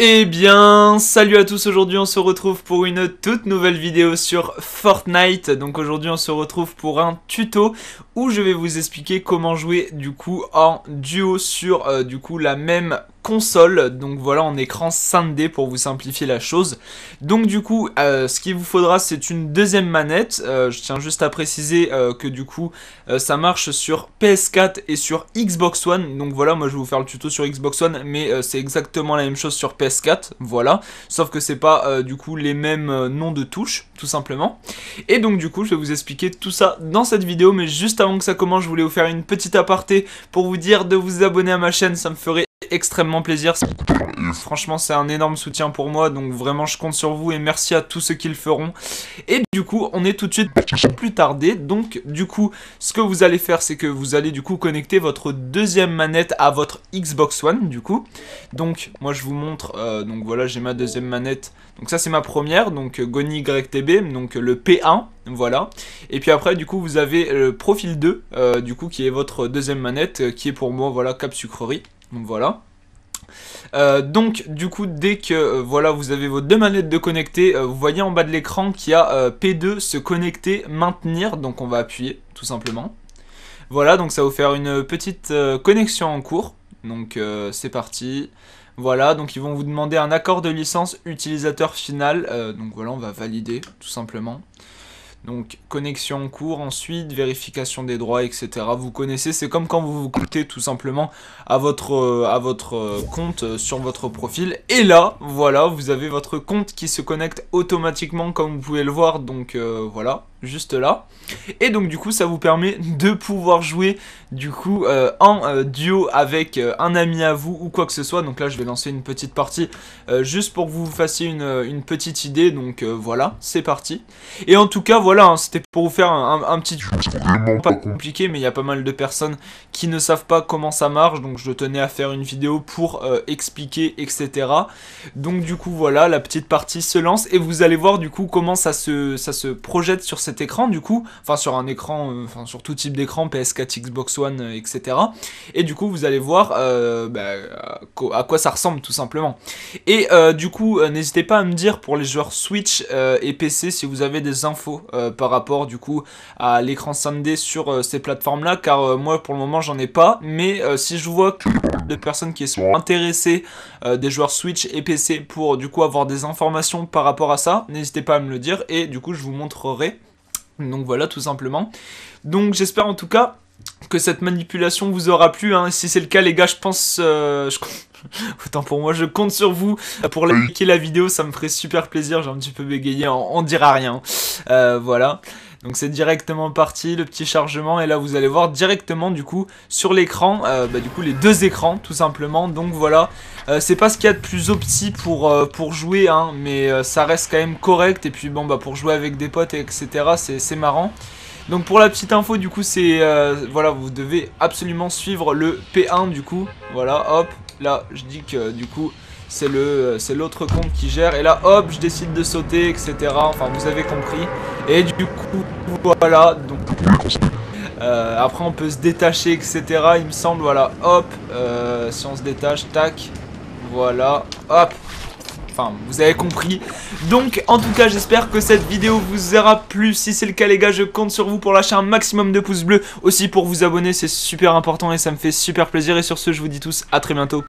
Eh bien, salut à tous, aujourd'hui on se retrouve pour une toute nouvelle vidéo sur Fortnite. Donc aujourd'hui on se retrouve pour un tuto où je vais vous expliquer comment jouer du coup en duo sur euh, du coup la même console, donc voilà en écran scindé pour vous simplifier la chose. Donc du coup, euh, ce qu'il vous faudra c'est une deuxième manette, euh, je tiens juste à préciser euh, que du coup ça marche sur PS4 et sur Xbox One, donc voilà moi je vais vous faire le tuto sur Xbox One, mais c'est exactement la même chose sur PS4, voilà, sauf que c'est pas du coup les mêmes noms de touches, tout simplement. Et donc du coup je vais vous expliquer tout ça dans cette vidéo, mais juste avant que ça commence je voulais vous faire une petite aparté pour vous dire de vous abonner à ma chaîne, ça me ferait extrêmement plaisir. Franchement, c'est un énorme soutien pour moi, donc vraiment, je compte sur vous et merci à tous ceux qui le feront. Et du coup, on est tout de suite plus tardé. Donc, du coup, ce que vous allez faire, c'est que vous allez du coup connecter votre deuxième manette à votre Xbox One, du coup. Donc, moi, je vous montre. Euh, donc voilà, j'ai ma deuxième manette. Donc ça, c'est ma première, donc Goni YTB, donc le P1. Voilà. Et puis après, du coup, vous avez le profil 2, euh, du coup, qui est votre deuxième manette, euh, qui est pour moi, voilà, Cap Sucrerie. Donc voilà. Euh, donc du coup dès que euh, voilà vous avez vos deux manettes de connecter, euh, vous voyez en bas de l'écran qu'il y a P2 se connecter maintenir donc on va appuyer tout simplement. Voilà donc ça va vous faire une petite connexion en cours donc c'est parti. Voilà donc ils vont vous demander un accord de licence utilisateur final donc voilà on va valider tout simplement. Donc connexion en cours, ensuite vérification des droits, etc. Vous connaissez, c'est comme quand vous vous coûtez tout simplement à votre, euh, à votre euh, compte euh, sur votre profil. Et là, voilà, vous avez votre compte qui se connecte automatiquement comme vous pouvez le voir. Donc voilà, juste là. Et donc du coup ça vous permet de pouvoir jouer du coup en duo avec un ami à vous ou quoi que ce soit. Donc là je vais lancer une petite partie juste pour que vous fassiez une, petite idée. Donc voilà, c'est parti. Et en tout cas voilà, hein, c'était pour vous faire un, petit pas compliqué mais il y a pas mal de personnes qui ne savent pas comment ça marche. Donc je tenais à faire une vidéo pour expliquer etc. Donc du coup voilà, la petite partie se lance et vous allez voir du coup comment ça se, ça se projette sur cet écran du coup, enfin sur un écran, euh, enfin sur tout type d'écran, PS4, Xbox One, euh, etc. Et du coup vous allez voir euh, bah, à quoi ça ressemble tout simplement. Et du coup n'hésitez pas à me dire pour les joueurs Switch et PC si vous avez des infos par rapport du coup à l'écran Sunday sur ces plateformes là, car moi pour le moment j'en ai pas, mais si je vois de personnes qui sont intéressées des joueurs Switch et PC pour du coup avoir des informations par rapport à ça, n'hésitez pas à me le dire et du coup je vous montrerai donc voilà, tout simplement. Donc j'espère en tout cas que cette manipulation vous aura plu. Hein. Si c'est le cas, les gars, je pense... Euh, autant pour moi, je compte sur vous pour liker la vidéo, ça me ferait super plaisir. J'ai un petit peu bégayé, on, dira rien. Euh, voilà. Donc c'est directement parti, le petit chargement, et là vous allez voir directement du coup sur l'écran, euh, bah, du coup les deux écrans tout simplement, donc voilà, euh, c'est pas ce qu'il y a de plus opti pour, euh, pour jouer, hein, mais ça reste quand même correct, et puis bon bah pour jouer avec des potes etc c'est marrant. Donc pour la petite info du coup c'est, voilà vous devez absolument suivre le P1 du coup, voilà hop, là je dis que du coup c'est le c'est l'autre compte qui gère. Et là hop je décide de sauter etc enfin vous avez compris. Et du coup voilà donc euh, après on peut se détacher etc il me semble voilà hop euh, si on se détache tac voilà hop Enfin, vous avez compris. Donc, en tout cas, j'espère que cette vidéo vous aura plu. Si c'est le cas, les gars, je compte sur vous pour lâcher un maximum de pouces bleus. Aussi pour vous abonner, c'est super important et ça me fait super plaisir. Et sur ce, je vous dis tous à très bientôt.